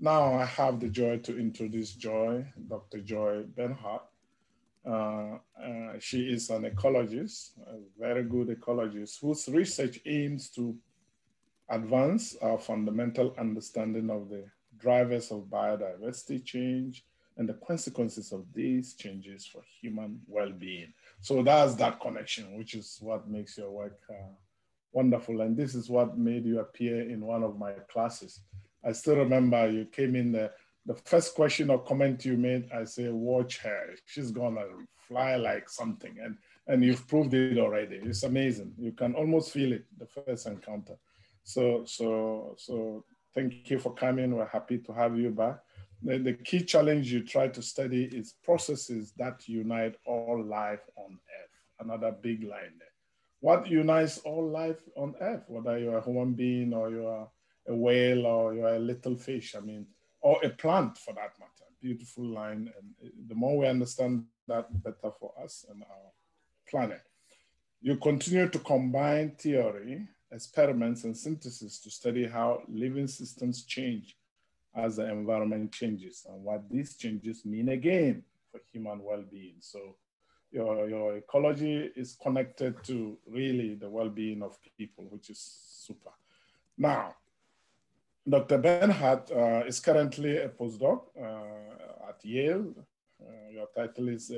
Now I have the joy to introduce Joey, Dr. Joey Bernhardt. Uh, uh, she is an ecologist, a very good ecologist, whose research aims to advance our fundamental understanding of the drivers of biodiversity change and the consequences of these changes for human well-being. So that's that connection, which is what makes your work uh, wonderful. And this is what made you appear in one of my classes. I still remember you came in the, the first question or comment you made, I say, watch her. She's gonna fly like something. And, and you've proved it already. It's amazing. You can almost feel it the first encounter. So, so, so thank you for coming. We're happy to have you back. The, the key challenge you try to study is processes that unite all life on earth. Another big line there. What unites all life on earth, whether you're a human being or you're a whale or you're a little fish, I mean, or a plant for that matter. Beautiful line. And uh, the more we understand that, better for us and our planet. You continue to combine theory experiments and synthesis to study how living systems change as the environment changes and what these changes mean again for human well-being. So your, your ecology is connected to really the well-being of people, which is super. Now, Dr. Bernhardt uh, is currently a postdoc uh, at Yale. Uh, your title is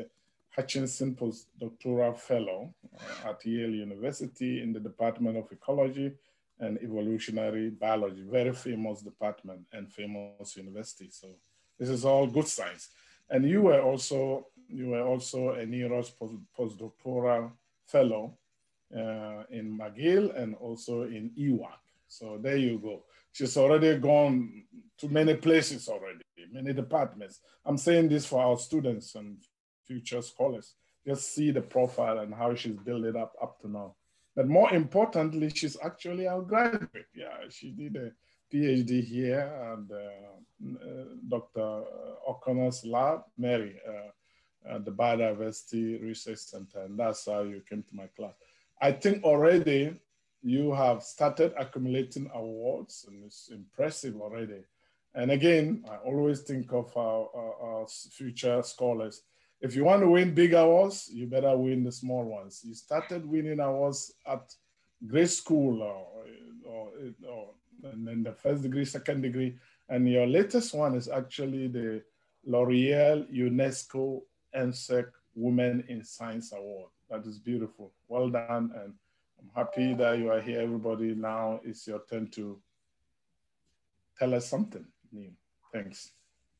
Hutchinson Postdoctoral Fellow uh, at Yale University in the Department of Ecology and Evolutionary Biology, very famous department and famous university. So this is all good science. And you were also you were also a NEROS post, postdoctoral fellow uh, in McGill and also in Eawag. So there you go. She's already gone to many places already, many departments. I'm saying this for our students and future scholars. Just see the profile and how she's built it up up to now. But more importantly, she's actually our graduate. Yeah, she did a PhD here at uh, Dr. O'Connor's lab, Mary, uh, at the Biodiversity Research Center, and that's how you came to my class. I think already you have started accumulating awards, and it's impressive already. And again, I always think of our, our, our future scholars if you want to win big awards, you better win the small ones. You started winning awards at grade school or, or, or and then the first degree, second degree, and your latest one is actually the L'Oreal UNESCO NSEC Women in Science Award. That is beautiful. Well done. And I'm happy that you are here. Everybody, now it's your turn to tell us something new. Thanks.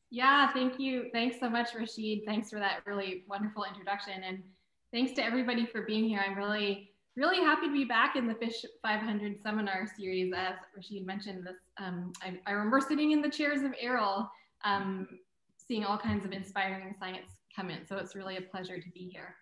Yeah, thank you. Thanks so much, Rashid. Thanks for that really wonderful introduction. And thanks to everybody for being here. I'm really, really happy to be back in the Fish 500 seminar series. As Rashid mentioned, this um, I, I, remember sitting in the chairs of AERL, um, seeing all kinds of inspiring science come in. So it's really a pleasure to be here.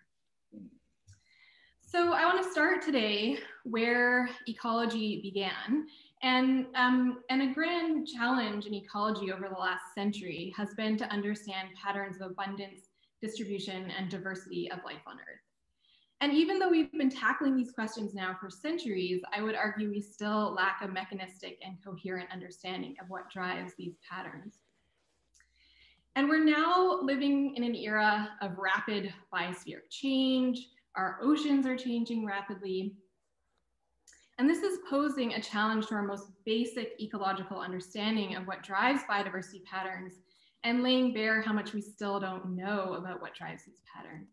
So I want to start today where ecology began and, um, and a grand challenge in ecology over the last century has been to understand patterns of abundance, distribution, and diversity of life on Earth. And even though we've been tackling these questions now for centuries, I would argue we still lack a mechanistic and coherent understanding of what drives these patterns. And we're now living in an era of rapid biospheric change. Our oceans are changing rapidly. And this is posing a challenge to our most basic ecological understanding of what drives biodiversity patterns and laying bare how much we still don't know about what drives these patterns.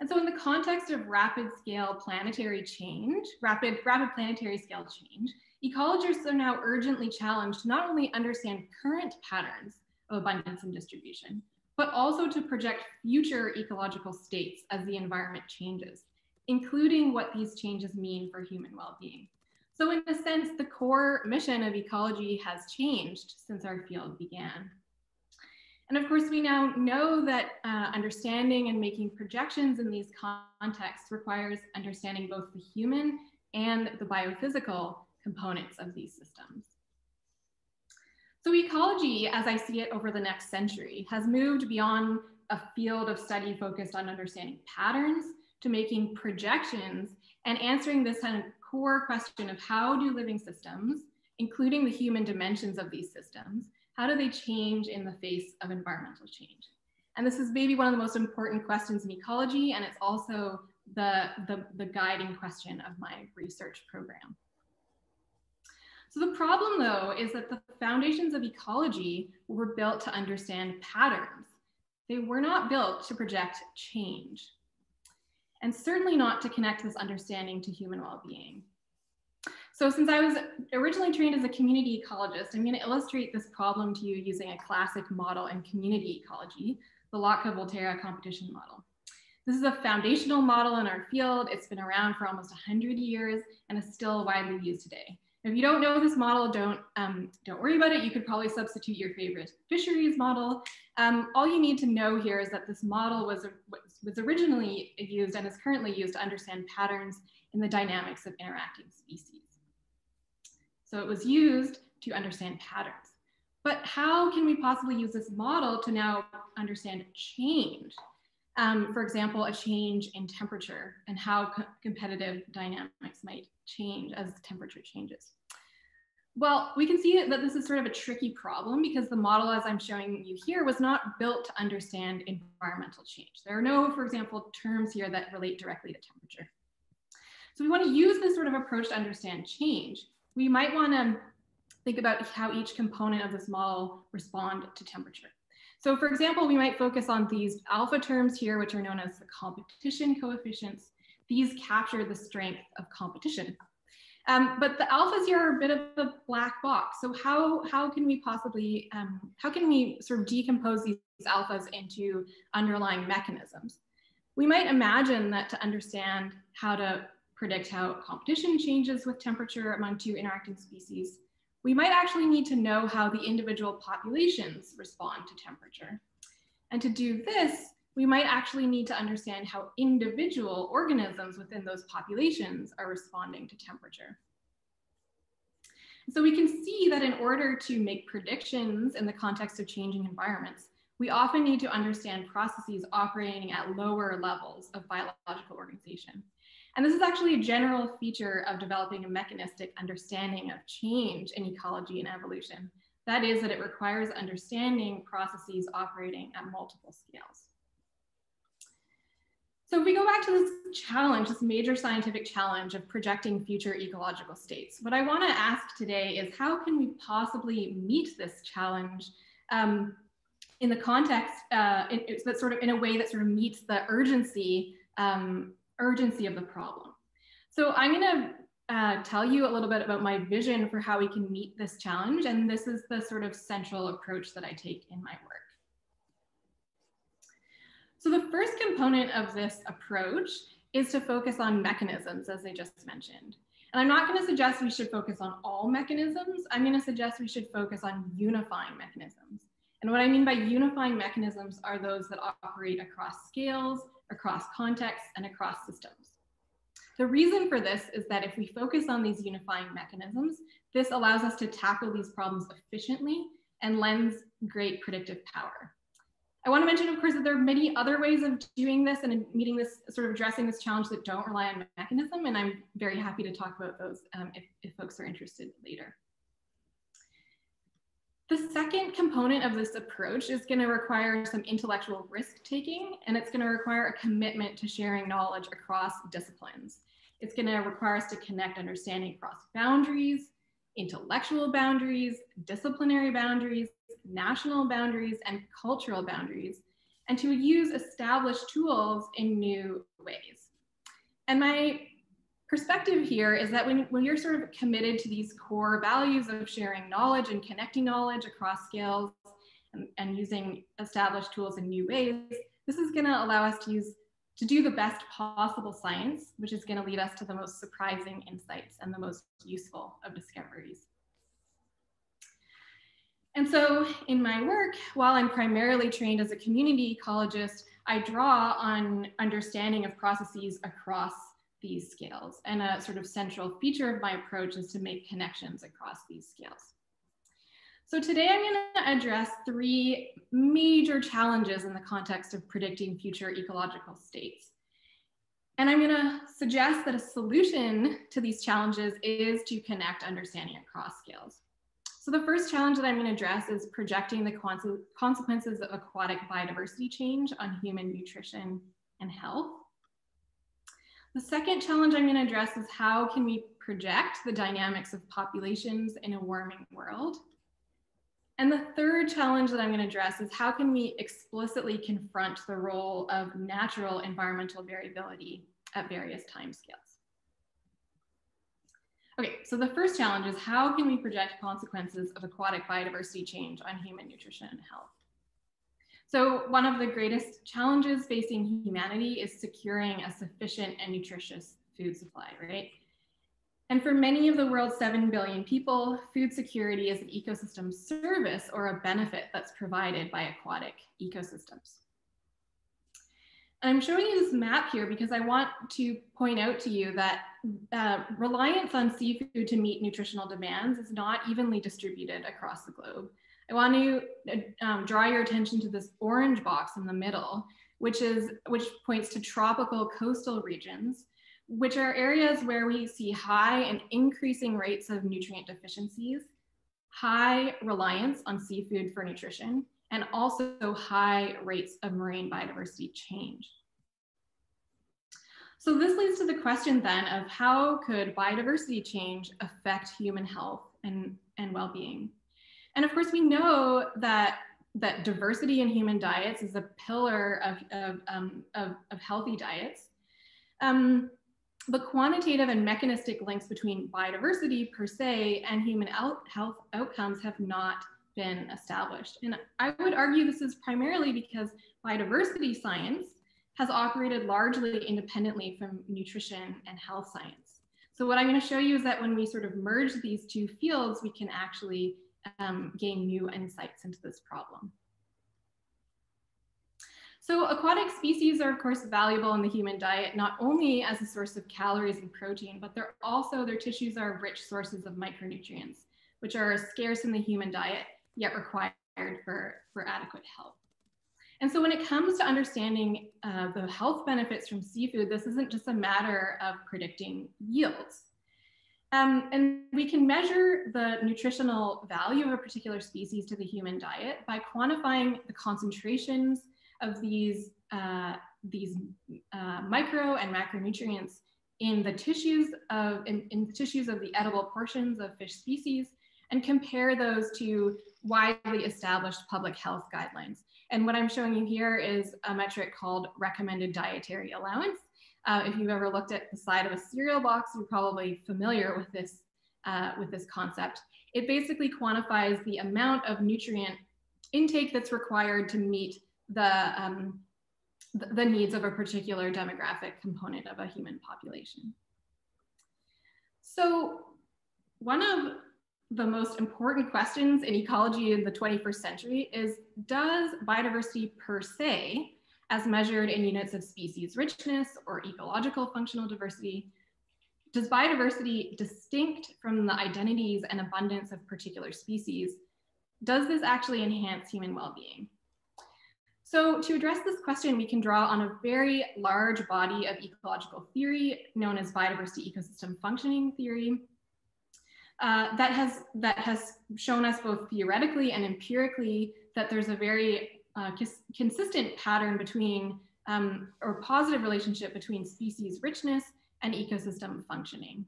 And so in the context of rapid scale planetary change, rapid, rapid planetary scale change, ecologists are now urgently challenged to not only understand current patterns of abundance and distribution, but also to project future ecological states as the environment changes including what these changes mean for human well-being. So in a sense, the core mission of ecology has changed since our field began. And of course, we now know that uh, understanding and making projections in these contexts requires understanding both the human and the biophysical components of these systems. So ecology, as I see it over the next century, has moved beyond a field of study focused on understanding patterns to making projections and answering this kind of core question of how do living systems, including the human dimensions of these systems, How do they change in the face of environmental change? And this is maybe one of the most important questions in ecology, and it's also the, the, the guiding question of my research program. So the problem though is that the foundations of ecology were built to understand patterns. They were not built to project change and certainly not to connect this understanding to human well-being. So since I was originally trained as a community ecologist, I'm gonna illustrate this problem to you using a classic model in community ecology, the Lotka-Volterra competition model. This is a foundational model in our field. It's been around for almost 100 years and is still widely used today. If you don't know this model, don't, um, don't worry about it. You could probably substitute your favorite fisheries model. Um, all you need to know here is that this model was, was originally used and is currently used to understand patterns in the dynamics of interacting species. So it was used to understand patterns. But how can we possibly use this model to now understand change? Um, for example, a change in temperature and how co competitive dynamics might change as temperature changes. Well, we can see that this is sort of a tricky problem because the model as I'm showing you here was not built to understand environmental change. There are no, for example, terms here that relate directly to temperature. So we want to use this sort of approach to understand change. We might want to think about how each component of this model respond to temperature. So for example, we might focus on these alpha terms here, which are known as the competition coefficients. These capture the strength of competition. Um, but the alphas here are a bit of a black box. So how, how can we possibly, um, how can we sort of decompose these alphas into underlying mechanisms? We might imagine that to understand how to predict how competition changes with temperature among two interacting species, we might actually need to know how the individual populations respond to temperature. And to do this, we might actually need to understand how individual organisms within those populations are responding to temperature. So we can see that in order to make predictions in the context of changing environments, we often need to understand processes operating at lower levels of biological organization. And this is actually a general feature of developing a mechanistic understanding of change in ecology and evolution. That is that it requires understanding processes operating at multiple scales. So if we go back to this challenge, this major scientific challenge of projecting future ecological states, what I wanna ask today is how can we possibly meet this challenge um, in the context, uh, in, that sort of in a way that sort of meets the urgency um, urgency of the problem. So I'm gonna uh, tell you a little bit about my vision for how we can meet this challenge. And this is the sort of central approach that I take in my work. So the first component of this approach is to focus on mechanisms, as I just mentioned. And I'm not going to suggest we should focus on all mechanisms. I'm going to suggest we should focus on unifying mechanisms. And what I mean by unifying mechanisms are those that operate across scales, across contexts, and across systems. The reason for this is that if we focus on these unifying mechanisms, this allows us to tackle these problems efficiently and lends great predictive power. I want to mention, of course, that there are many other ways of doing this and meeting this sort of addressing this challenge that don't rely on mechanism. And I'm very happy to talk about those um, if, if folks are interested later. The second component of this approach is going to require some intellectual risk taking, and it's going to require a commitment to sharing knowledge across disciplines. It's going to require us to connect understanding across boundaries, intellectual boundaries, disciplinary boundaries, national boundaries, and cultural boundaries, and to use established tools in new ways. And my perspective here is that when, when you're sort of committed to these core values of sharing knowledge and connecting knowledge across scales and, and using established tools in new ways, this is gonna allow us to use to do the best possible science, which is gonna lead us to the most surprising insights and the most useful of discoveries. And so in my work, while I'm primarily trained as a community ecologist, I draw on understanding of processes across these scales. And a sort of central feature of my approach is to make connections across these scales. So today I'm gonna address three major challenges in the context of predicting future ecological states. And I'm gonna suggest that a solution to these challenges is to connect understanding across scales. So the first challenge that I'm going to address is projecting the consequences of aquatic biodiversity change on human nutrition and health. The second challenge I'm going to address is how can we project the dynamics of populations in a warming world? And the third challenge that I'm going to address is how can we explicitly confront the role of natural environmental variability at various timescales? Okay, so the first challenge is how can we project consequences of aquatic biodiversity change on human nutrition and health? So one of the greatest challenges facing humanity is securing a sufficient and nutritious food supply, right? And for many of the world's 7 billion people, food security is an ecosystem service or a benefit that's provided by aquatic ecosystems. And I'm showing you this map here because I want to point out to you that uh, reliance on seafood to meet nutritional demands is not evenly distributed across the globe. I want to um, draw your attention to this orange box in the middle, which is which points to tropical coastal regions, which are areas where we see high and increasing rates of nutrient deficiencies, high reliance on seafood for nutrition, and also high rates of marine biodiversity change. So this leads to the question then of how could biodiversity change affect human health and, and well-being? And of course, we know that that diversity in human diets is a pillar of, of, um, of, of healthy diets. Um, the quantitative and mechanistic links between biodiversity per se and human out health outcomes have not been established. And I would argue this is primarily because biodiversity science has operated largely independently from nutrition and health science. So what I'm going to show you is that when we sort of merge these two fields, we can actually um, gain new insights into this problem. So aquatic species are of course valuable in the human diet, not only as a source of calories and protein, but they're also, their tissues are rich sources of micronutrients, which are scarce in the human diet, yet required for, for adequate health. And so when it comes to understanding uh, the health benefits from seafood, this isn't just a matter of predicting yields. Um, and we can measure the nutritional value of a particular species to the human diet by quantifying the concentrations of these, uh, these uh, micro and macronutrients in the tissues of in, in the tissues of the edible portions of fish species and compare those to widely established public health guidelines. And what I'm showing you here is a metric called recommended dietary allowance. Uh, if you've ever looked at the side of a cereal box, you're probably familiar with this, uh, with this concept. It basically quantifies the amount of nutrient intake that's required to meet the, um, the needs of a particular demographic component of a human population. So one of the most important questions in ecology in the 21st century is, does biodiversity per se as measured in units of species richness or ecological functional diversity, does biodiversity distinct from the identities and abundance of particular species, does this actually enhance human well-being? So to address this question, we can draw on a very large body of ecological theory known as biodiversity ecosystem functioning theory uh, that, has, that has shown us both theoretically and empirically that there's a very uh, consistent pattern between um, or positive relationship between species richness and ecosystem functioning.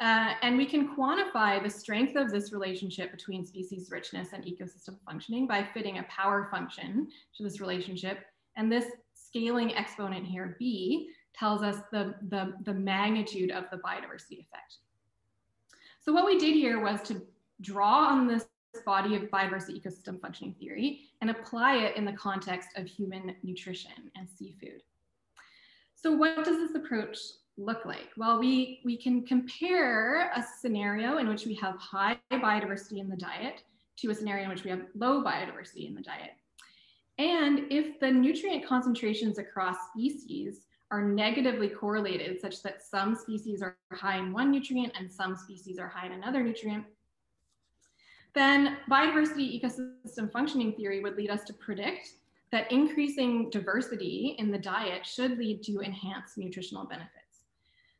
Uh, and we can quantify the strength of this relationship between species richness and ecosystem functioning by fitting a power function to this relationship. And this scaling exponent here, B, tells us the, the, the magnitude of the biodiversity effect. So what we did here was to draw on this body of biodiversity ecosystem functioning theory and apply it in the context of human nutrition and seafood. So what does this approach look like? Well, we, we can compare a scenario in which we have high biodiversity in the diet to a scenario in which we have low biodiversity in the diet. And if the nutrient concentrations across species are negatively correlated such that some species are high in one nutrient and some species are high in another nutrient, then biodiversity ecosystem functioning theory would lead us to predict that increasing diversity in the diet should lead to enhanced nutritional benefits.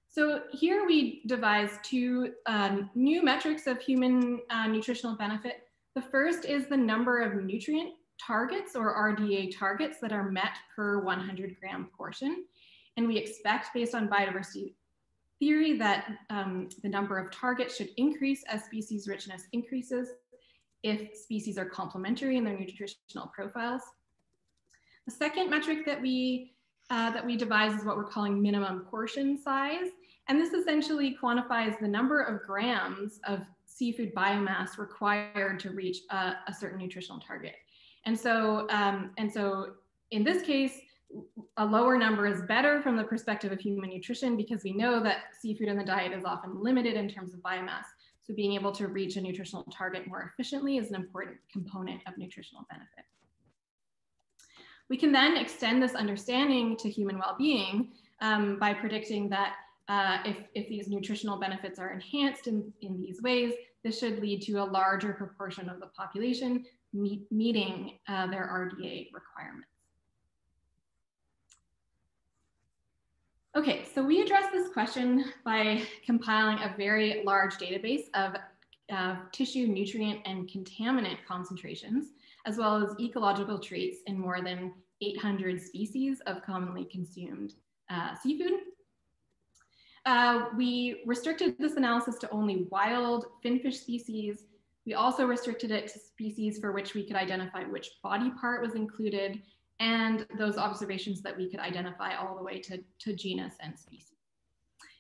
So here we devised two um, new metrics of human uh, nutritional benefit. The first is the number of nutrient targets or RDA targets that are met per 100 gram portion. And we expect based on biodiversity theory that um, the number of targets should increase as species richness increases if species are complementary in their nutritional profiles. The second metric that we, uh, that we devise is what we're calling minimum portion size. And this essentially quantifies the number of grams of seafood biomass required to reach a, a certain nutritional target. And so, um, and so in this case, a lower number is better from the perspective of human nutrition because we know that seafood in the diet is often limited in terms of biomass. So being able to reach a nutritional target more efficiently is an important component of nutritional benefit. We can then extend this understanding to human well-being um, by predicting that uh, if, if these nutritional benefits are enhanced in, in these ways, this should lead to a larger proportion of the population meet, meeting uh, their RDA requirements. Okay, so we address this question by compiling a very large database of uh, tissue, nutrient, and contaminant concentrations, as well as ecological traits in more than 800 species of commonly consumed uh, seafood. Uh, we restricted this analysis to only wild finfish species. We also restricted it to species for which we could identify which body part was included and those observations that we could identify all the way to, to genus and species.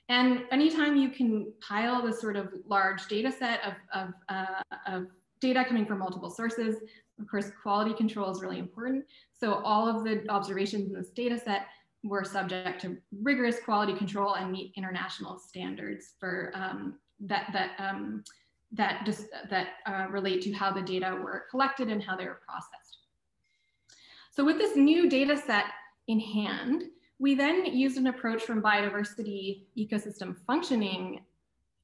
And anytime you can pile this sort of large data set of, of, uh, of data coming from multiple sources, of course, quality control is really important. So all of the observations in this data set were subject to rigorous quality control and meet international standards for um, that, that, um, that, just, that uh, relate to how the data were collected and how they were processed. So with this new data set in hand, we then used an approach from biodiversity ecosystem functioning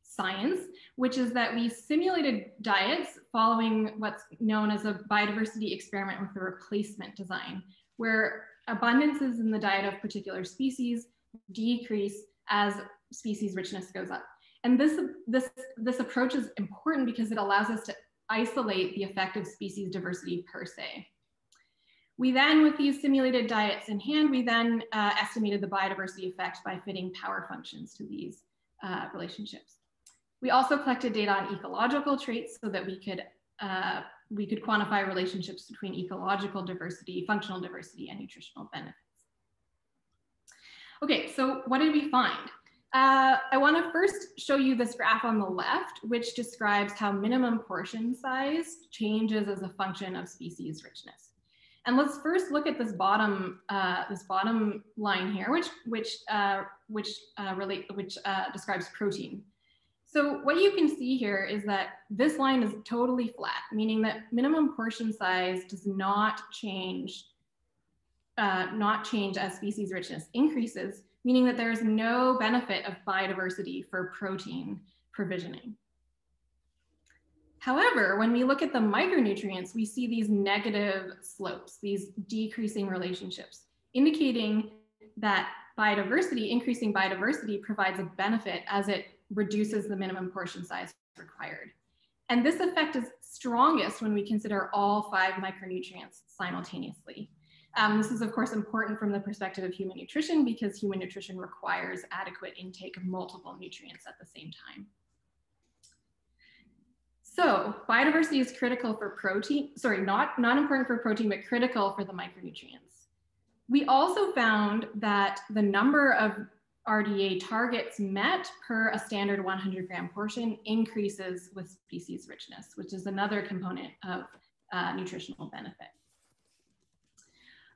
science, which is that we simulated diets following what's known as a biodiversity experiment with a replacement design, where abundances in the diet of particular species decrease as species richness goes up. And this, this, this approach is important because it allows us to isolate the effect of species diversity per se. We then, with these simulated diets in hand, we then uh, estimated the biodiversity effect by fitting power functions to these uh, relationships. We also collected data on ecological traits so that we could, uh, we could quantify relationships between ecological diversity, functional diversity, and nutritional benefits. Okay, so what did we find? Uh, I want to first show you this graph on the left, which describes how minimum portion size changes as a function of species richness. And let's first look at this bottom uh, this bottom line here, which which uh, which uh, relate which uh, describes protein. So what you can see here is that this line is totally flat, meaning that minimum portion size does not change, uh, not change as species richness increases, meaning that there is no benefit of biodiversity for protein provisioning. However, when we look at the micronutrients, we see these negative slopes, these decreasing relationships, indicating that biodiversity, increasing biodiversity provides a benefit as it reduces the minimum portion size required. And this effect is strongest when we consider all five micronutrients simultaneously. Um, this is of course important from the perspective of human nutrition because human nutrition requires adequate intake of multiple nutrients at the same time. So biodiversity is critical for protein, sorry, not, not important for protein, but critical for the micronutrients. We also found that the number of RDA targets met per a standard 100 gram portion increases with species richness, which is another component of uh, nutritional benefit.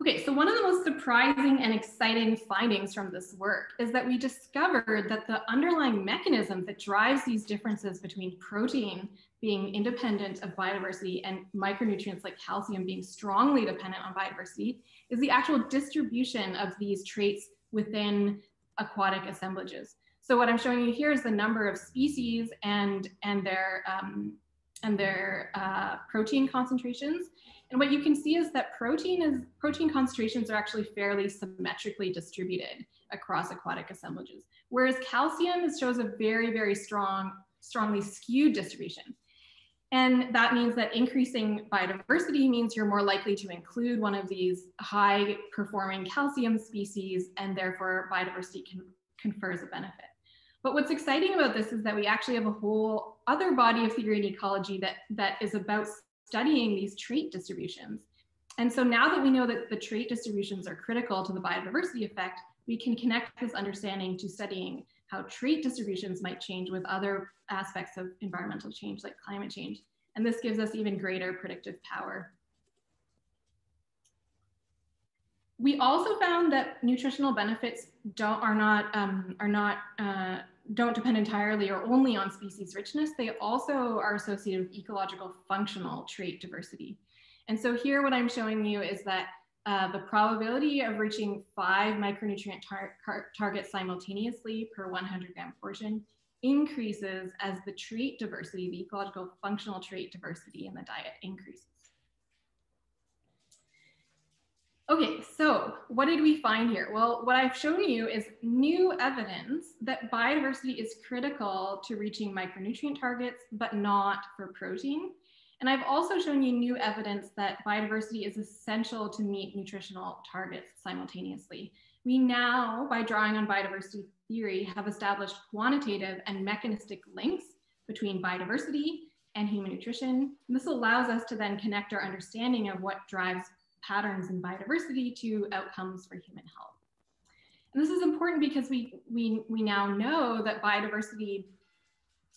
Okay, so one of the most surprising and exciting findings from this work is that we discovered that the underlying mechanism that drives these differences between protein being independent of biodiversity and micronutrients like calcium being strongly dependent on biodiversity is the actual distribution of these traits within aquatic assemblages. So what I'm showing you here is the number of species and, and their, um, and their uh, protein concentrations. And what you can see is that protein is protein concentrations are actually fairly symmetrically distributed across aquatic assemblages, whereas calcium shows a very, very strong, strongly skewed distribution. And that means that increasing biodiversity means you're more likely to include one of these high performing calcium species and therefore biodiversity can, confers a benefit. But what's exciting about this is that we actually have a whole other body of theory in ecology that, that is about studying these trait distributions. And so now that we know that the trait distributions are critical to the biodiversity effect, we can connect this understanding to studying how trait distributions might change with other aspects of environmental change like climate change. And this gives us even greater predictive power. We also found that nutritional benefits don't are not um, are not uh, don't depend entirely or only on species richness. They also are associated with ecological functional trait diversity. And so here, what I'm showing you is that uh, the probability of reaching five micronutrient tar targets simultaneously per 100 gram portion increases as the trait diversity, the ecological functional trait diversity in the diet increases. Okay, so what did we find here? Well, what I've shown you is new evidence that biodiversity is critical to reaching micronutrient targets, but not for protein. And I've also shown you new evidence that biodiversity is essential to meet nutritional targets simultaneously. We now, by drawing on biodiversity theory, have established quantitative and mechanistic links between biodiversity and human nutrition. And this allows us to then connect our understanding of what drives patterns in biodiversity to outcomes for human health. And this is important because we, we, we now know that biodiversity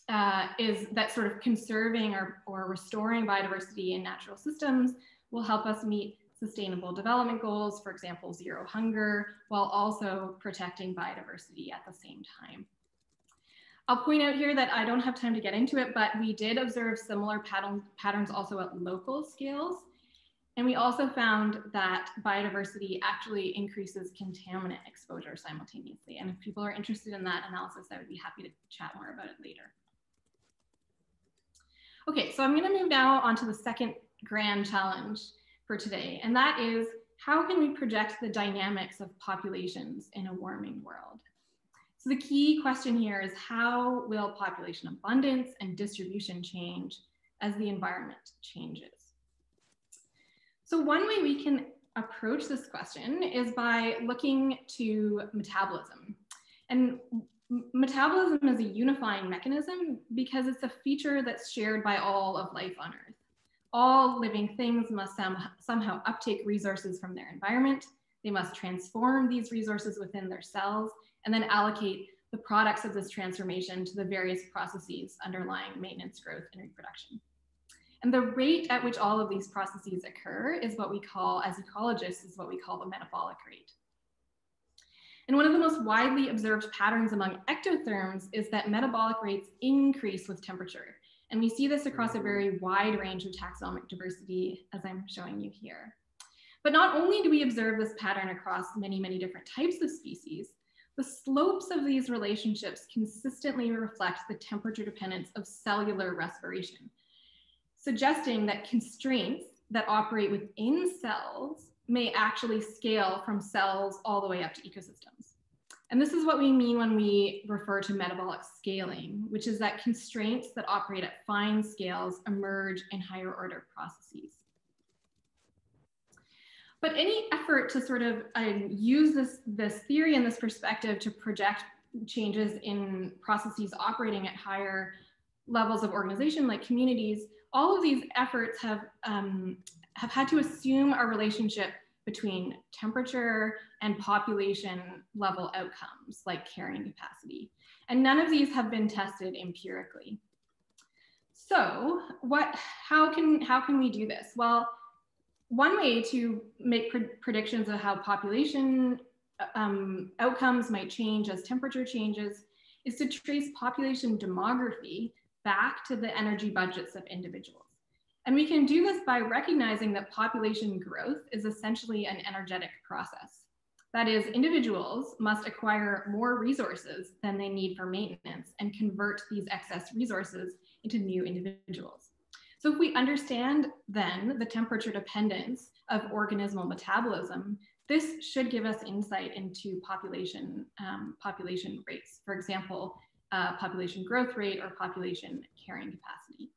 uh, is that sort of conserving or, or restoring biodiversity in natural systems will help us meet sustainable development goals, for example, zero hunger, while also protecting biodiversity at the same time. I'll point out here that I don't have time to get into it, but we did observe similar pattern, patterns also at local scales. And we also found that biodiversity actually increases contaminant exposure simultaneously. And if people are interested in that analysis, I would be happy to chat more about it later. Okay, so I'm gonna move now on to the second grand challenge for today, and that is how can we project the dynamics of populations in a warming world? So the key question here is how will population abundance and distribution change as the environment changes? So one way we can approach this question is by looking to metabolism. And metabolism is a unifying mechanism because it's a feature that's shared by all of life on Earth. All living things must some, somehow uptake resources from their environment. They must transform these resources within their cells and then allocate the products of this transformation to the various processes underlying maintenance, growth, and reproduction. And the rate at which all of these processes occur is what we call, as ecologists, is what we call the metabolic rate. And one of the most widely observed patterns among ectotherms is that metabolic rates increase with temperature. And we see this across a mm-hmm. very wide range of taxonomic diversity, as I'm showing you here. But not only do we observe this pattern across many, many different types of species, the slopes of these relationships consistently reflect the temperature dependence of cellular respiration, suggesting that constraints that operate within cells may actually scale from cells all the way up to ecosystems. And this is what we mean when we refer to metabolic scaling, which is that constraints that operate at fine scales emerge in higher order processes. But any effort to sort of uh, use this, this theory and this perspective to project changes in processes operating at higher levels of organization like communities all of these efforts have, um, have had to assume a relationship between temperature and population level outcomes like carrying capacity. And none of these have been tested empirically. So what, how, can, how can we do this? Well, one way to make pre predictions of how population um, outcomes might change as temperature changes is to trace population demography back to the energy budgets of individuals. And we can do this by recognizing that population growth is essentially an energetic process. That is, individuals must acquire more resources than they need for maintenance and convert these excess resources into new individuals. So if we understand then the temperature dependence of organismal metabolism, this should give us insight into population, um, population rates. For example, uh, population growth rate or population carrying capacity.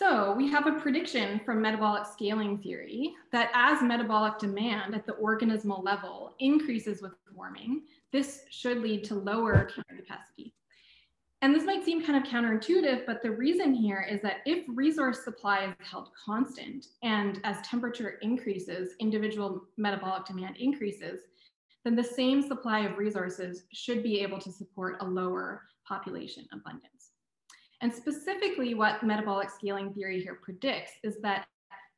So we have a prediction from metabolic scaling theory that as metabolic demand at the organismal level increases with warming, this should lead to lower carrying capacity. And this might seem kind of counterintuitive, but the reason here is that if resource supply is held constant and as temperature increases, individual metabolic demand increases, then the same supply of resources should be able to support a lower population abundance. And specifically what metabolic scaling theory here predicts is that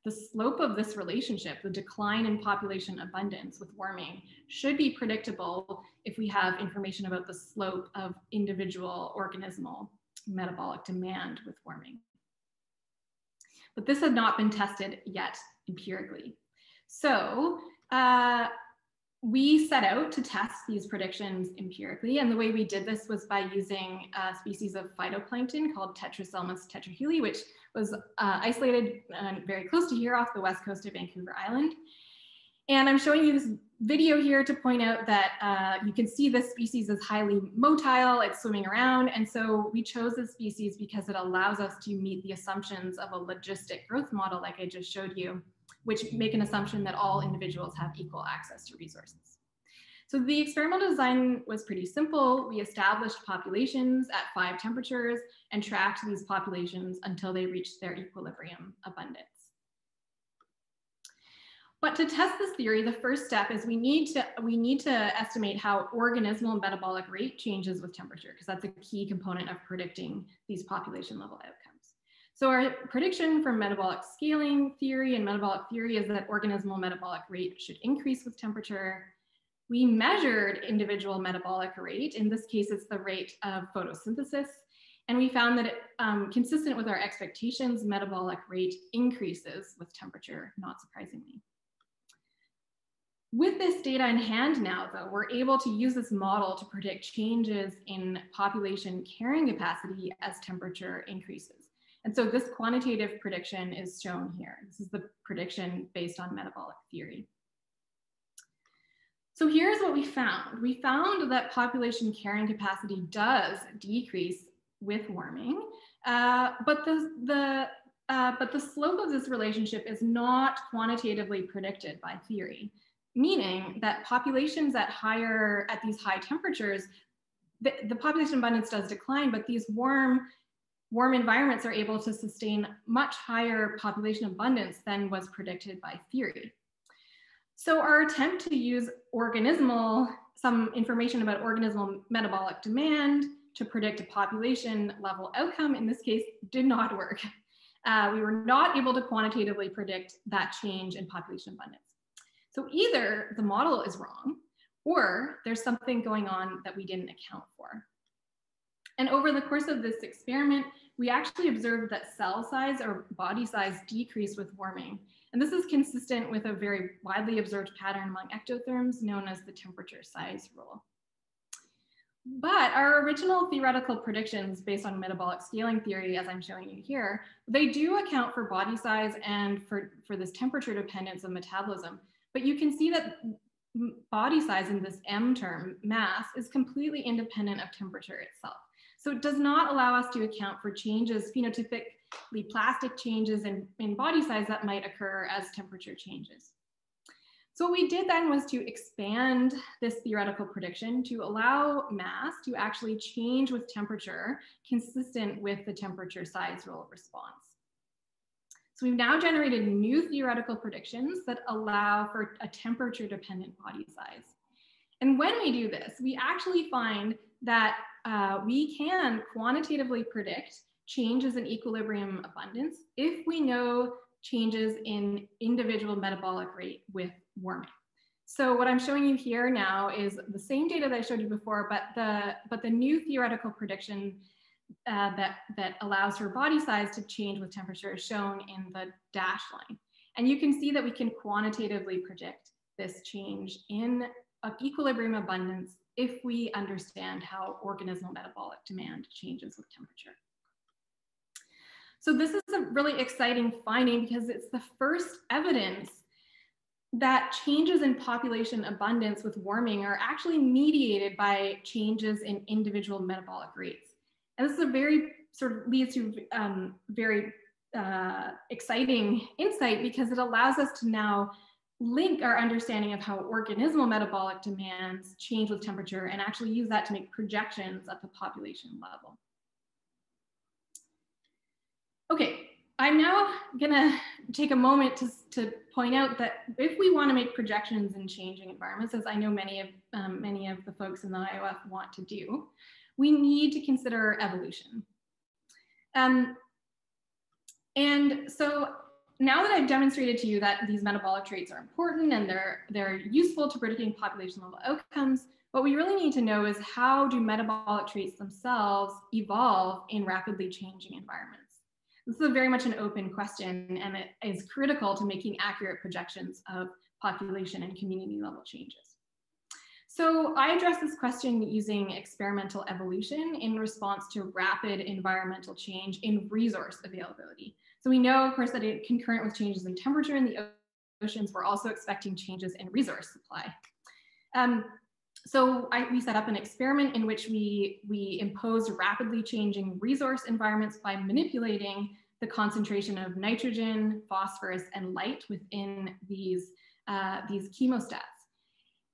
the slope of this relationship, the decline in population abundance with warming, should be predictable if we have information about the slope of individual organismal metabolic demand with warming. But this had not been tested yet empirically. So uh, we set out to test these predictions empirically. And the way we did this was by using a species of phytoplankton called Tetraselmis tetrathele, which was uh, isolated uh, very close to here off the west coast of Vancouver Island. And I'm showing you this video here to point out that uh, you can see this species is highly motile, it's swimming around. And so we chose this species because it allows us to meet the assumptions of a logistic growth model like I just showed you which make an assumption that all individuals have equal access to resources. So the experimental design was pretty simple. We established populations at five temperatures and tracked these populations until they reached their equilibrium abundance. But to test this theory, the first step is we need to we need to estimate how organismal and metabolic rate changes with temperature, because that's a key component of predicting these population level outcomes. So our prediction from metabolic scaling theory and metabolic theory is that organismal metabolic rate should increase with temperature. We measured individual metabolic rate. In this case, it's the rate of photosynthesis. And we found that, it, um, consistent with our expectations, metabolic rate increases with temperature, not surprisingly. With this data in hand now, though, we're able to use this model to predict changes in population carrying capacity as temperature increases. And so this quantitative prediction is shown here. This is the prediction based on metabolic theory. So here's what we found. We found that population carrying capacity does decrease with warming, uh, but the, the uh, but the slope of this relationship is not quantitatively predicted by theory, meaning that populations at higher, at these high temperatures, the, the population abundance does decline, but these warm warm environments are able to sustain much higher population abundance than was predicted by theory. So our attempt to use organismal, some information about organismal metabolic demand to predict a population level outcome in this case did not work. Uh, we were not able to quantitatively predict that change in population abundance. So either the model is wrong or there's something going on that we didn't account for. And over the course of this experiment, we actually observed that cell size or body size decreased with warming. And this is consistent with a very widely observed pattern among ectotherms known as the temperature size rule. But our original theoretical predictions based on metabolic scaling theory, as I'm showing you here, they do account for body size and for, for this temperature dependence of metabolism. But you can see that body size in this M term, mass, is completely independent of temperature itself. So it does not allow us to account for changes, phenotypically plastic changes in, in body size that might occur as temperature changes. So what we did then was to expand this theoretical prediction to allow mass to actually change with temperature consistent with the temperature size rule response. So we've now generated new theoretical predictions that allow for a temperature dependent body size. And when we do this, we actually find that uh, we can quantitatively predict changes in equilibrium abundance if we know changes in individual metabolic rate with warming. So what I'm showing you here now is the same data that I showed you before, but the, but the new theoretical prediction uh, that, that allows for body size to change with temperature is shown in the dash line. And you can see that we can quantitatively predict this change in equilibrium abundance if we understand how organismal metabolic demand changes with temperature. So this is a really exciting finding because it's the first evidence that changes in population abundance with warming are actually mediated by changes in individual metabolic rates. And this is a very sort of leads to um, very uh, exciting insight because it allows us to now link our understanding of how organismal metabolic demands change with temperature and actually use that to make projections at the population level. Okay, I'm now gonna take a moment to, to point out that if we wanna make projections in changing environments, as I know many of, um, many of the folks in the IOF want to do, we need to consider evolution. Um, and so now that I've demonstrated to you that these metabolic traits are important and they're, they're useful to predicting population level outcomes, what we really need to know is how do metabolic traits themselves evolve in rapidly changing environments? This is very much an open question and it is critical to making accurate projections of population and community level changes. So I address this question using experimental evolution in response to rapid environmental change in resource availability. So we know, of course, that it, concurrent with changes in temperature in the oceans, we're also expecting changes in resource supply. Um, so I, we set up an experiment in which we, we imposed rapidly changing resource environments by manipulating the concentration of nitrogen, phosphorus, and light within these, uh, these chemostats.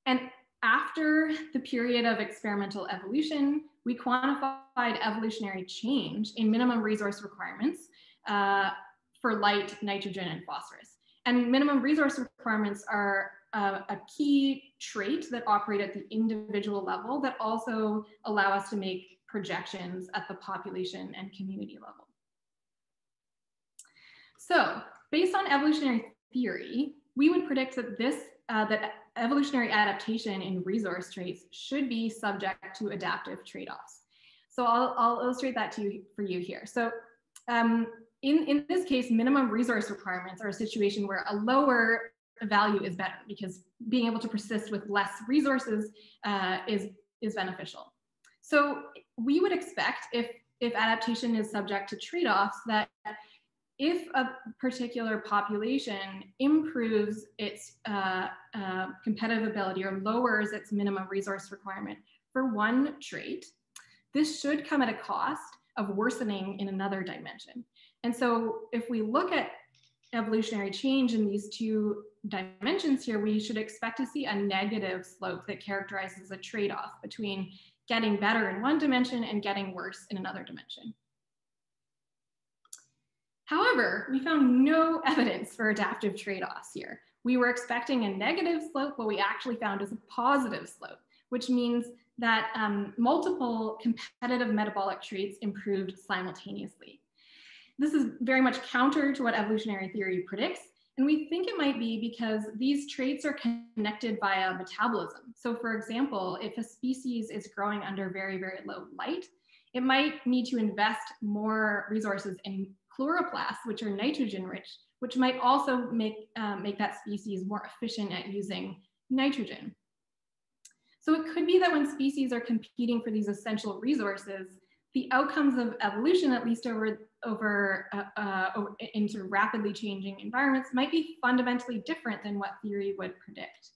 And after the period of experimental evolution, we quantified evolutionary change in minimum resource requirements uh, for light, nitrogen, and phosphorus. And minimum resource requirements are uh, a key trait that operate at the individual level that also allow us to make projections at the population and community level. So based on evolutionary theory, we would predict that this uh, that evolutionary adaptation in resource traits should be subject to adaptive trade-offs. So I'll, I'll, illustrate that to you for you here. So um, in, in this case, minimum resource requirements are a situation where a lower value is better because being able to persist with less resources uh, is, is beneficial. So we would expect if, if adaptation is subject to trade-offs that if a particular population improves its uh, uh, competitive ability or lowers its minimum resource requirement for one trait, this should come at a cost of worsening in another dimension. And so if we look at evolutionary change in these two dimensions here, we should expect to see a negative slope that characterizes a trade-off between getting better in one dimension and getting worse in another dimension. However, we found no evidence for adaptive trade-offs here. We were expecting a negative slope, what we actually found is a positive slope, which means that um, multiple competitive metabolic traits improved simultaneously. This is very much counter to what evolutionary theory predicts. And we think it might be because these traits are connected via metabolism. So for example, if a species is growing under very, very low light, it might need to invest more resources in chloroplasts, which are nitrogen rich, which might also make, um, make that species more efficient at using nitrogen. So it could be that when species are competing for these essential resources, the outcomes of evolution, at least over, over, uh, uh, in sort of rapidly changing environments, might be fundamentally different than what theory would predict.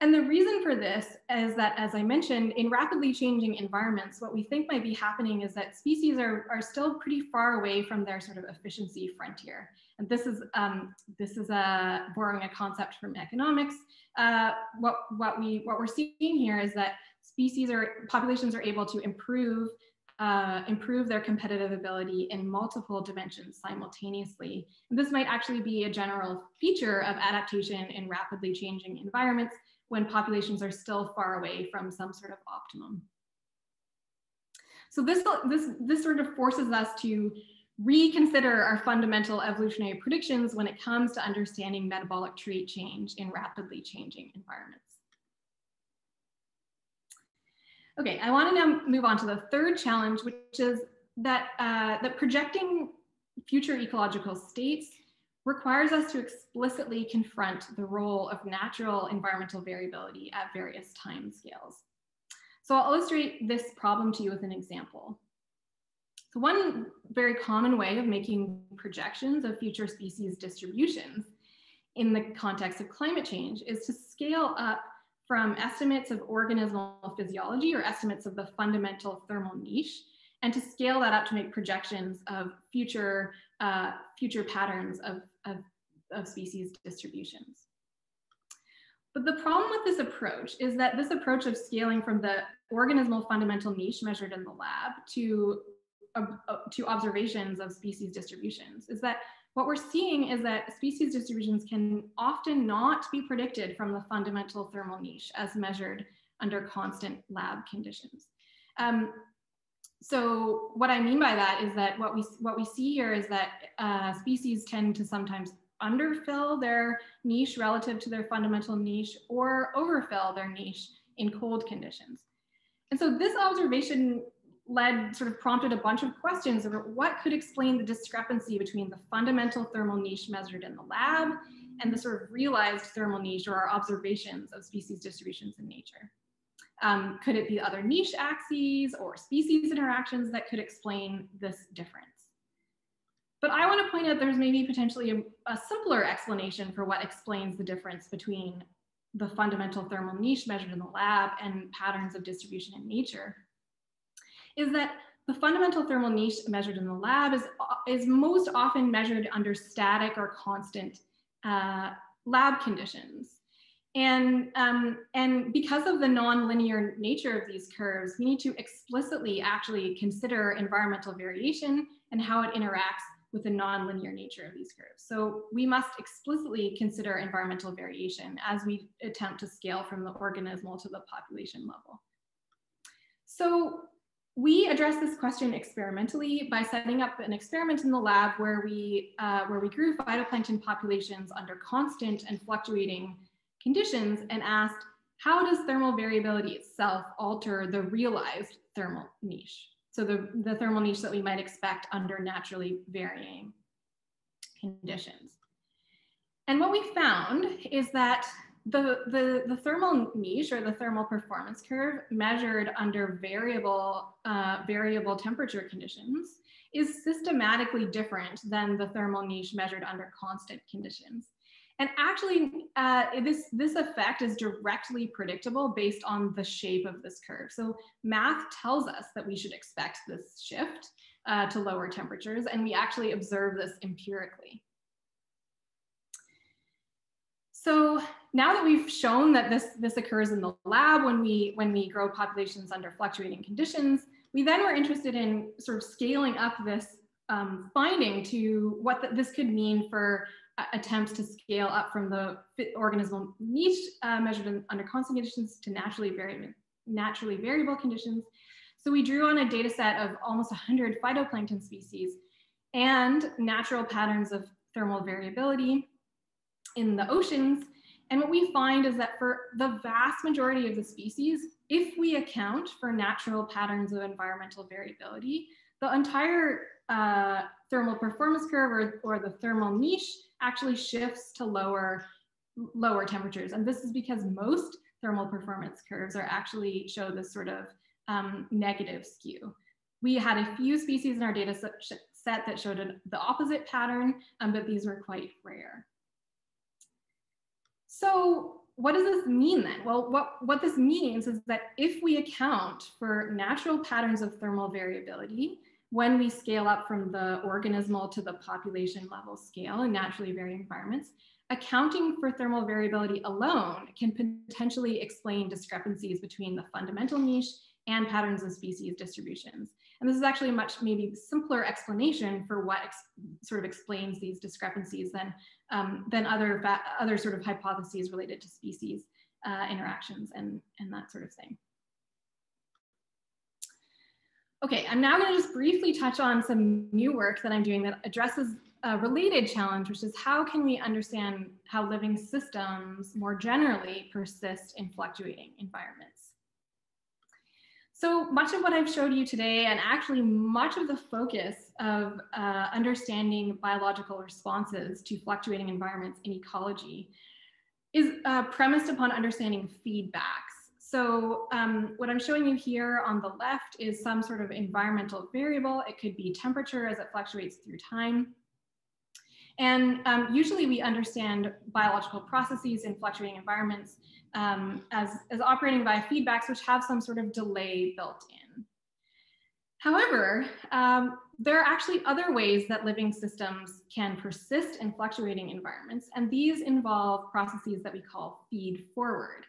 And the reason for this is that, as I mentioned, in rapidly changing environments, what we think might be happening is that species are, are still pretty far away from their sort of efficiency frontier. And this is, um, this is a, borrowing a concept from economics. Uh, what, what, we, what we're seeing here is that species or populations are able to improve uh, improve their competitive ability in multiple dimensions simultaneously. And this might actually be a general feature of adaptation in rapidly changing environments when populations are still far away from some sort of optimum. So this, this, this sort of forces us to reconsider our fundamental evolutionary predictions when it comes to understanding metabolic trait change in rapidly changing environments. Okay, I want to now move on to the third challenge, which is that, uh, that projecting future ecological states requires us to explicitly confront the role of natural environmental variability at various time scales. So I'll illustrate this problem to you with an example. So one very common way of making projections of future species distributions in the context of climate change is to scale up from estimates of organismal physiology or estimates of the fundamental thermal niche and to scale that up to make projections of future, uh, future patterns of, of, of species distributions. But the problem with this approach is that this approach of scaling from the organismal fundamental niche measured in the lab to, uh, to observations of species distributions is that what we're seeing is that species distributions can often not be predicted from the fundamental thermal niche as measured under constant lab conditions. Um, so what I mean by that is that what we, what we see here is that uh, species tend to sometimes underfill their niche relative to their fundamental niche or overfill their niche in cold conditions. And so this observation led sort of prompted a bunch of questions about what could explain the discrepancy between the fundamental thermal niche measured in the lab and the sort of realized thermal niche or our observations of species distributions in nature. Um, could it be other niche axes or species interactions that could explain this difference? But I want to point out there's maybe potentially a, a simpler explanation for what explains the difference between the fundamental thermal niche measured in the lab and patterns of distribution in nature is that the fundamental thermal niche measured in the lab is, is most often measured under static or constant uh, lab conditions. And, um, and because of the nonlinear nature of these curves, we need to explicitly actually consider environmental variation and how it interacts with the nonlinear nature of these curves. So we must explicitly consider environmental variation as we attempt to scale from the organismal to the population level. So we addressed this question experimentally by setting up an experiment in the lab where we, uh, where we grew phytoplankton populations under constant and fluctuating conditions and asked, how does thermal variability itself alter the realized thermal niche? So the, the thermal niche that we might expect under naturally varying conditions. And what we found is that the, the, the thermal niche or the thermal performance curve measured under variable, uh, variable temperature conditions is systematically different than the thermal niche measured under constant conditions. And actually, uh, this, this effect is directly predictable based on the shape of this curve. So math tells us that we should expect this shift uh, to lower temperatures, and we actually observe this empirically. So now that we've shown that this, this occurs in the lab when we, when we grow populations under fluctuating conditions, we then were interested in sort of scaling up this um, finding to what the, this could mean for uh, attempts to scale up from the organismal niche uh, measured in, under constant conditions to naturally, vari naturally variable conditions. So we drew on a data set of almost 100 phytoplankton species and natural patterns of thermal variability in the oceans. And what we find is that for the vast majority of the species, if we account for natural patterns of environmental variability, the entire uh, thermal performance curve or, or the thermal niche actually shifts to lower, lower temperatures. And this is because most thermal performance curves are actually show this sort of um, negative skew. We had a few species in our data set that showed the opposite pattern, um, but these were quite rare. So what does this mean then? Well, what, what this means is that if we account for natural patterns of thermal variability, when we scale up from the organismal to the population level scale in naturally varying environments, accounting for thermal variability alone can potentially explain discrepancies between the fundamental niche and patterns of species distributions. And this is actually a much maybe simpler explanation for what sort of explains these discrepancies than, um, than other, other sort of hypotheses related to species uh, interactions and, and that sort of thing. Okay, I'm now gonna just briefly touch on some new work that I'm doing that addresses a related challenge, which is how can we understand how living systems more generally persist in fluctuating environments? So much of what I've showed you today, and actually much of the focus of uh, understanding biological responses to fluctuating environments in ecology is uh, premised upon understanding feedbacks. So um, what I'm showing you here on the left is some sort of environmental variable. It could be temperature as it fluctuates through time. And um, usually we understand biological processes in fluctuating environments um, as, as operating via feedbacks, which have some sort of delay built in. However, um, there are actually other ways that living systems can persist in fluctuating environments, and these involve processes that we call feed forward.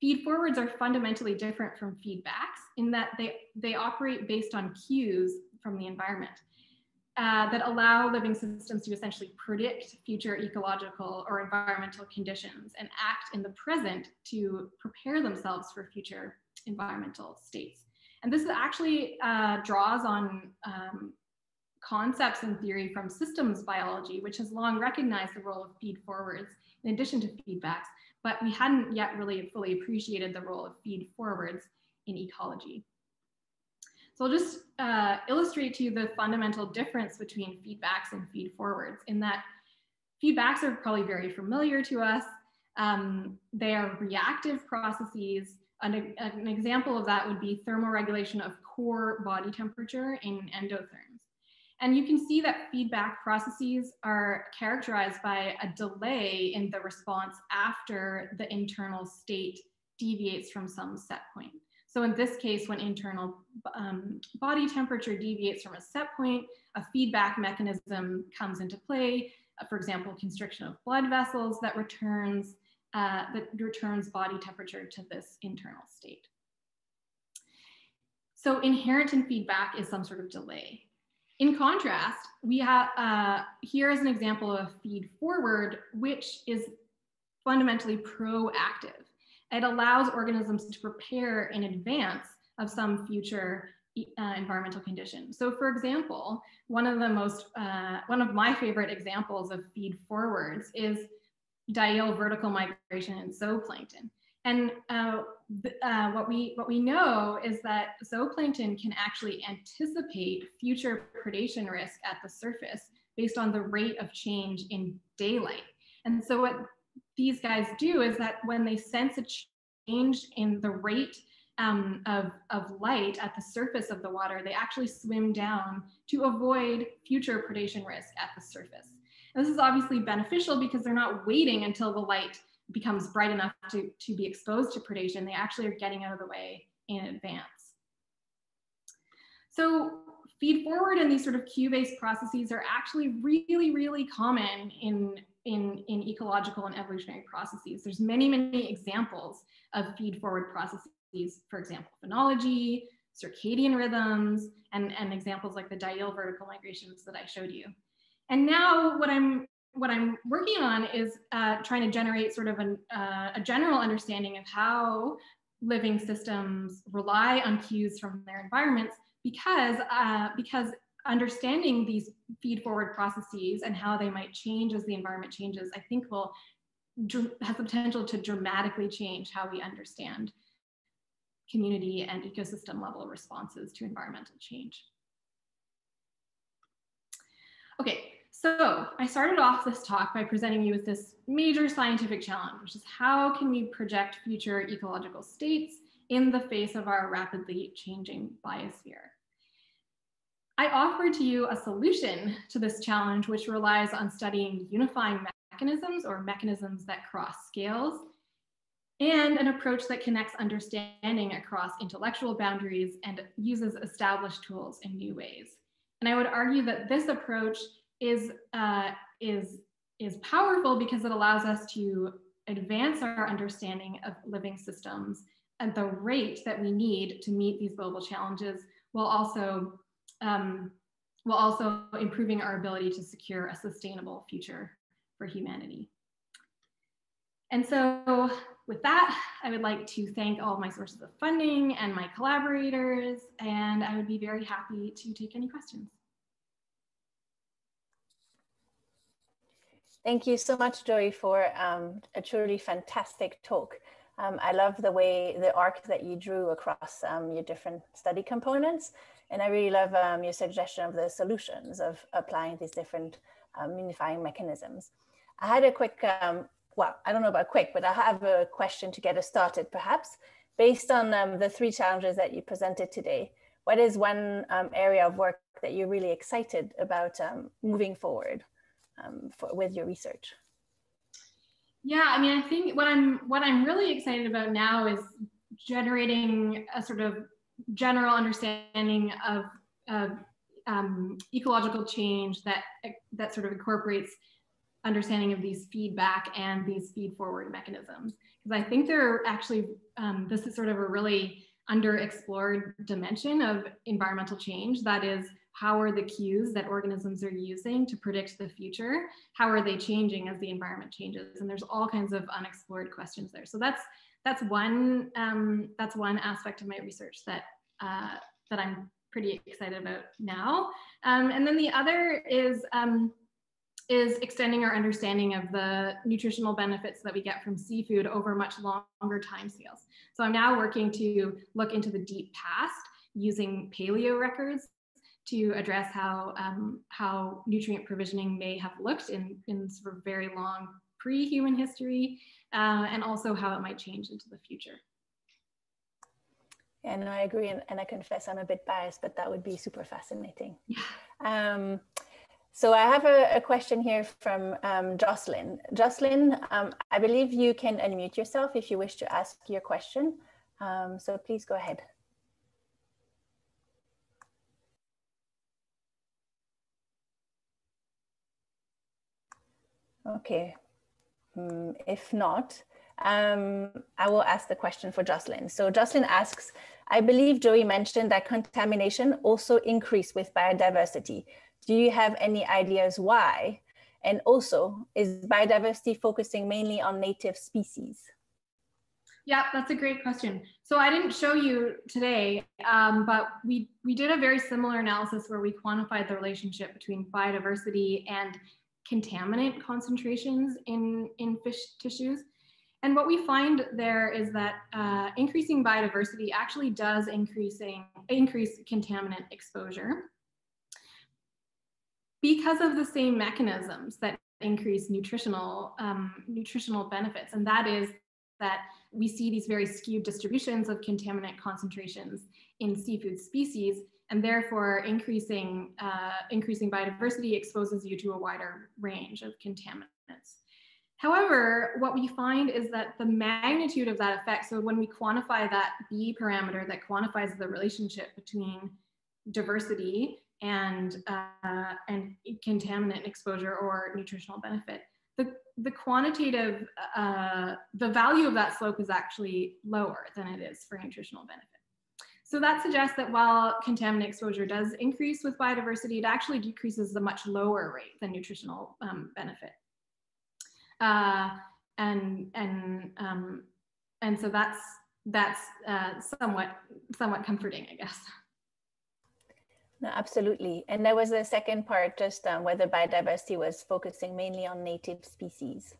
Feed forwards are fundamentally different from feedbacks in that they, they operate based on cues from the environment uh, that allow living systems to essentially predict future ecological or environmental conditions and act in the present to prepare themselves for future environmental states. And this actually uh, draws on um, concepts and theory from systems biology, which has long recognized the role of feed forwards in addition to feedbacks, but we hadn't yet really fully appreciated the role of feed forwards in ecology. So I'll just uh, illustrate to you the fundamental difference between feedbacks and feed forwards in that feedbacks are probably very familiar to us. Um, they are reactive processes. An, an example of that would be thermoregulation of core body temperature in endotherms. And you can see that feedback processes are characterized by a delay in the response after the internal state deviates from some set point. So in this case, when internal um, body temperature deviates from a set point, a feedback mechanism comes into play. Uh, for example, constriction of blood vessels that returns uh, that returns body temperature to this internal state. So inherent in feedback is some sort of delay. In contrast, we have uh, here is an example of a feed forward, which is fundamentally proactive. It allows organisms to prepare in advance of some future uh, environmental condition. So for example, one of the most, uh, one of my favorite examples of feed forwards is diel vertical migration in zooplankton. And uh, uh, what, we, what we know is that zooplankton can actually anticipate future predation risk at the surface based on the rate of change in daylight. And so what these guys do is that when they sense a change in the rate um, of, of light at the surface of the water, they actually swim down to avoid future predation risk at the surface. And this is obviously beneficial because they're not waiting until the light becomes bright enough to, to be exposed to predation. They actually are getting out of the way in advance. So feed forward and these sort of cue-based processes are actually really, really common in in, in ecological and evolutionary processes. There's many, many examples of feed forward processes, for example, phenology, circadian rhythms, and, and examples like the diel vertical migrations that I showed you. And now what I'm what I'm working on is uh, trying to generate sort of an, uh, a general understanding of how living systems rely on cues from their environments because, uh, because understanding these feed forward processes and how they might change as the environment changes, I think will has the potential to dramatically change how we understand community and ecosystem level responses to environmental change. Okay, so I started off this talk by presenting you with this major scientific challenge, which is how can we project future ecological states in the face of our rapidly changing biosphere? I offer to you a solution to this challenge, which relies on studying unifying mechanisms or mechanisms that cross scales, and an approach that connects understanding across intellectual boundaries and uses established tools in new ways. And I would argue that this approach is, uh, is, is powerful because it allows us to advance our understanding of living systems at the rate that we need to meet these global challenges while also um, while also improving our ability to secure a sustainable future for humanity. And so with that, I would like to thank all of my sources of funding and my collaborators, and I would be very happy to take any questions. Thank you so much, Joey, for um, a truly fantastic talk. Um, I love the way, the arc that you drew across um, your different study components. And I really love um, your suggestion of the solutions of applying these different um, unifying mechanisms. I had a quick, um, well, I don't know about quick, but I have a question to get us started perhaps. based on um, the three challenges that you presented today, what is one um, area of work that you're really excited about um, moving forward for, with your research? Yeah, I mean, I think what I'm what I'm really excited about now is generating a sort of general understanding of, of um, ecological change that that sort of incorporates understanding of these feedback and these feed forward mechanisms. Because I think they're actually, um, this is sort of a really underexplored dimension of environmental change. That is, how are the cues that organisms are using to predict the future? How are they changing as the environment changes? And there's all kinds of unexplored questions there. So that's that's one um, that's one aspect of my research that uh, that I'm pretty excited about now. Um, and then the other is um, is extending our understanding of the nutritional benefits that we get from seafood over much longer time scales. So I'm now working to look into the deep past using paleo records to address how, um, how nutrient provisioning may have looked in, in sort of very long pre-human history, uh, and also how it might change into the future. And I agree, and, and I confess I'm a bit biased, but that would be super fascinating. Yeah. Um, so I have a, a question here from um, Jocelyn. Jocelyn, um, I believe you can unmute yourself if you wish to ask your question. Um, so please go ahead. Okay, mm, if not, um, I will ask the question for Jocelyn. So Jocelyn asks, I believe Joey mentioned that contamination also increased with biodiversity. Do you have any ideas why? And also, is biodiversity focusing mainly on native species? Yeah, that's a great question. So I didn't show you today, um, but we, we did a very similar analysis where we quantified the relationship between biodiversity and contaminant concentrations in, in fish tissues. And what we find there is that uh, increasing biodiversity actually does increasing increase contaminant exposure because of the same mechanisms that increase nutritional um, nutritional benefits, and that is that we see these very skewed distributions of contaminant concentrations in seafood species, and therefore increasing uh, increasing biodiversity exposes you to a wider range of contaminants. However, what we find is that the magnitude of that effect, so when we quantify that B parameter that quantifies the relationship between diversity and, uh, and contaminant exposure or nutritional benefit. The, the quantitative, uh, the value of that slope is actually lower than it is for nutritional benefit. So that suggests that while contaminant exposure does increase with biodiversity, it actually decreases a much lower rate than nutritional um, benefit. Uh, and and um, and so that's that's uh, somewhat somewhat comforting, I guess. No, absolutely. And there was a second part, just um, whether biodiversity was focusing mainly on native species.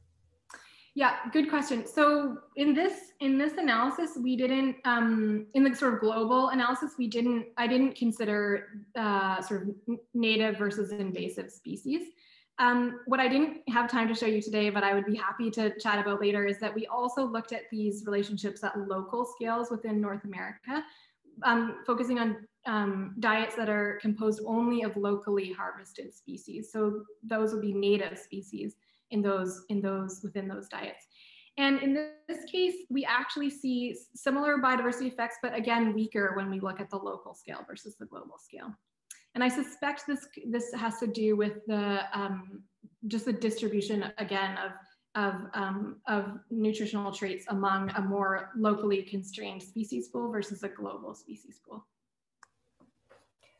Yeah, good question. So in this in this analysis, we didn't um, in the sort of global analysis, we didn't I didn't consider uh, sort of native versus invasive species. Um, what I didn't have time to show you today, but I would be happy to chat about later, is that we also looked at these relationships at local scales within North America, um, focusing on um, diets that are composed only of locally harvested species. So those would be native species in those in those within those diets. And in this case, we actually see similar biodiversity effects, but again, weaker when we look at the local scale versus the global scale. And I suspect this this has to do with the um, just the distribution again of of, um, of nutritional traits among a more locally constrained species pool versus a global species pool.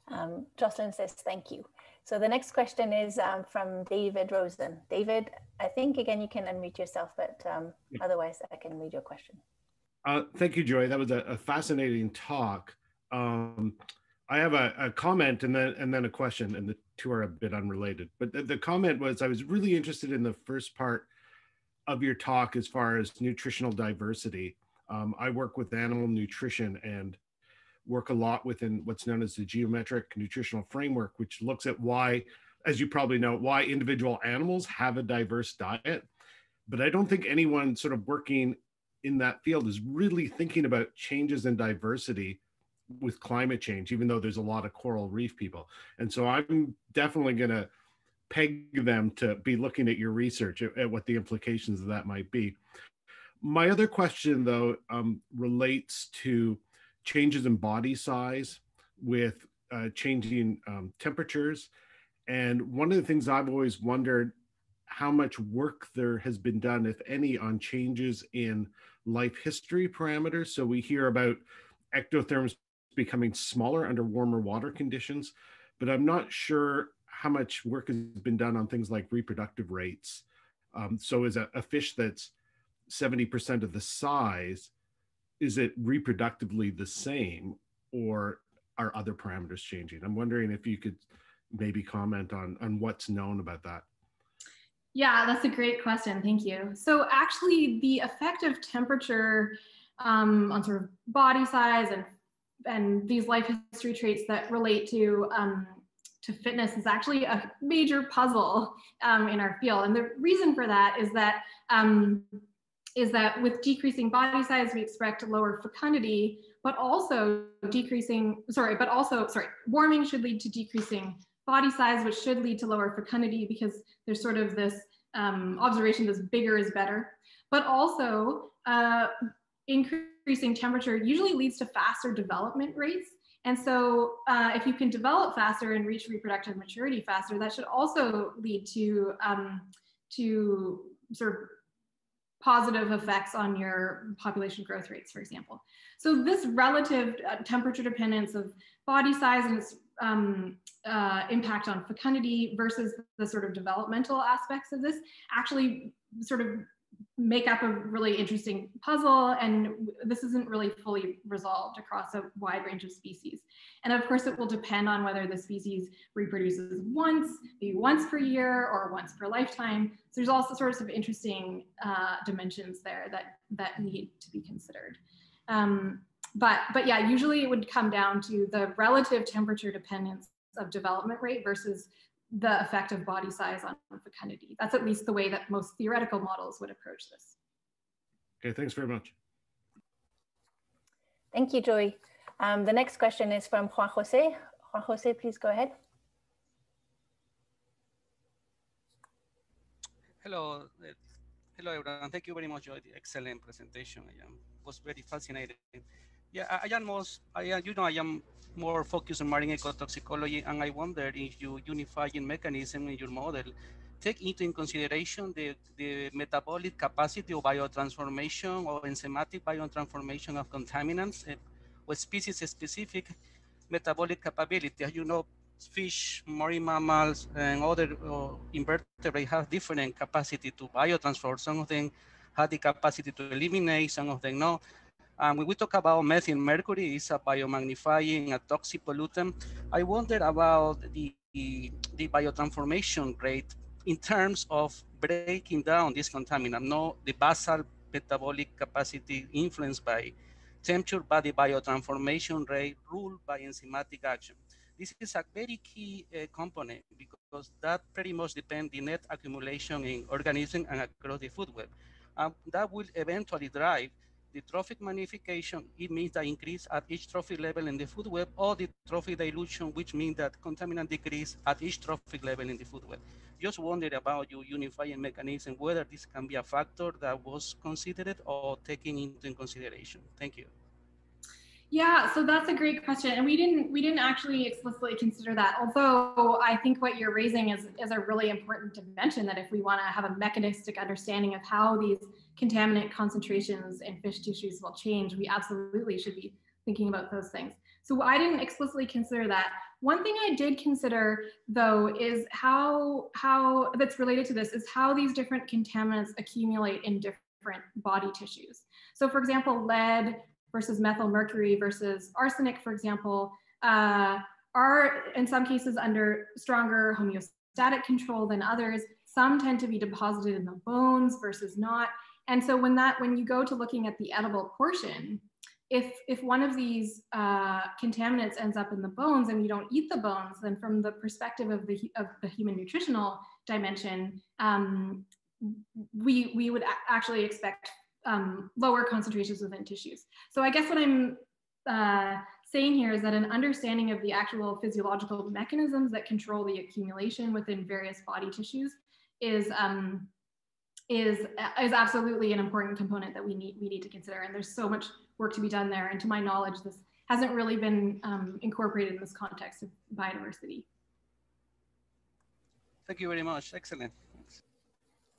Um, Jocelyn says, thank you. So the next question is um, from David Rosen. David, I think again, you can unmute yourself, but um, yeah. otherwise I can read your question. Uh, thank you, Joey. That was a, a fascinating talk. Um, I have a, a, comment and then and then a question, and the two are a bit unrelated. But the, the comment was I was really interested in the first part of your talk as far as nutritional diversity. Um, I work with animal nutrition and work a lot within what's known as the geometric nutritional framework, which looks at why, as you probably know, why individual animals have a diverse diet. But I don't think anyone sort of working in that field is really thinking about changes in diversity with climate change, even though there's a lot of coral reef people. And so I'm definitely going to peg them to be looking at your research at, at, what the implications of that might be. My other question, though, um, relates to changes in body size with uh, changing um, temperatures. And one of the things I've always wondered how much work there has been done, if any, on changes in life history parameters. So we hear about ectotherms becoming smaller under warmer water conditions, but I'm not sure how much work has been done on things like reproductive rates. Um, so is a, a fish that's 70% of the size, is it reproductively the same or are other parameters changing? I'm wondering if you could maybe comment on, on what's known about that. Yeah, that's a great question. Thank you. So actually the effect of temperature um, on sort of body size and and these life history traits that relate to um, to fitness is actually a major puzzle um, in our field. And the reason for that is that um, is that with decreasing body size, we expect lower fecundity, but also decreasing, sorry, but also, sorry, warming should lead to decreasing body size, which should lead to lower fecundity because there's sort of this um, observation that bigger is better. But also, uh, increasing temperature usually leads to faster development rates. And so uh, if you can develop faster and reach reproductive maturity faster, that should also lead to, um, to sort of positive effects on your population growth rates, for example. So this relative uh, temperature dependence of body size and its um, uh, impact on fecundity versus the sort of developmental aspects of this actually sort of make up a really interesting puzzle and this isn't really fully resolved across a wide range of species. And of course it will depend on whether the species reproduces once, maybe once per year or once per lifetime. So there's also sorts of interesting uh, dimensions there that, that need to be considered. Um, but, but yeah, usually it would come down to the relative temperature dependence of development rate versus the effect of body size on fecundity. That's at least the way that most theoretical models would approach this. Okay, thanks very much. Thank you, Joey. Um, the next question is from Juan Jose. Juan Jose, please go ahead. Hello, uh, hello everyone. Thank you very much for the excellent presentation. I was very fascinating. Yeah, I, am most, I am, you know, I am more focused on marine ecotoxicology, and I wonder if you unifying mechanism in your model take into consideration the, the metabolic capacity of biotransformation or enzymatic biotransformation of contaminants uh, or species-specific metabolic capability. As you know, fish, marine mammals, and other uh, invertebrates have different capacity to biotransform. Some of them have the capacity to eliminate, some of them no. Um, when we talk about methyl mercury, it's a biomagnifying, a toxic pollutant. I wonder about the, the biotransformation rate in terms of breaking down this contaminant, not the basal metabolic capacity influenced by temperature, but the biotransformation rate ruled by enzymatic action. This is a very key uh, component because that pretty much depends the net accumulation in organism and across the food web. Um, that will eventually drive the trophic magnification, it means the increase at each trophic level in the food web or the trophic dilution, which means that contaminant decrease at each trophic level in the food web. Just wondered about your unifying mechanism, whether this can be a factor that was considered or taken into consideration. Thank you. Yeah, so that's a great question, and we didn't we didn't actually explicitly consider that. Although I think what you're raising is is a really important dimension that if we want to have a mechanistic understanding of how these contaminant concentrations in fish tissues will change, we absolutely should be thinking about those things. So I didn't explicitly consider that. One thing I did consider though is how how that's related to this is how these different contaminants accumulate in different body tissues. So for example, lead versus methyl mercury versus arsenic, for example, uh, are in some cases under stronger homeostatic control than others. Some tend to be deposited in the bones versus not. And so when that when you go to looking at the edible portion, if if one of these uh, contaminants ends up in the bones and you don't eat the bones, then from the perspective of the of the human nutritional dimension, um, we we would actually expect um, lower concentrations within tissues. So I guess what I'm uh, saying here is that an understanding of the actual physiological mechanisms that control the accumulation within various body tissues is um, is is absolutely an important component that we need we need to consider. And there's so much work to be done there. And to my knowledge, this hasn't really been um, incorporated in this context of biodiversity. Thank you very much. Excellent.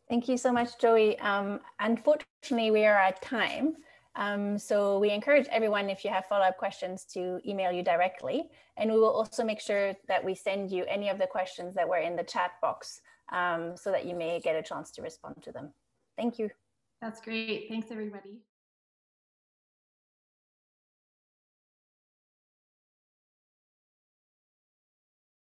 Thank you so much, Joey. Um, unfortunately, we are at time. Um, so we encourage everyone, if you have follow-up questions, to email you directly. And we will also make sure that we send you any of the questions that were in the chat box um, so that you may get a chance to respond to them. Thank you. That's great. Thanks, everybody.